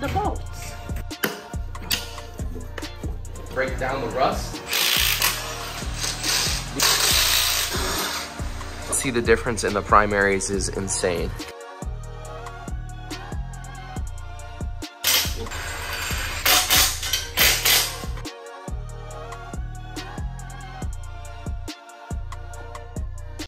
the bolts. Break down the rust. See the difference in the primaries is insane.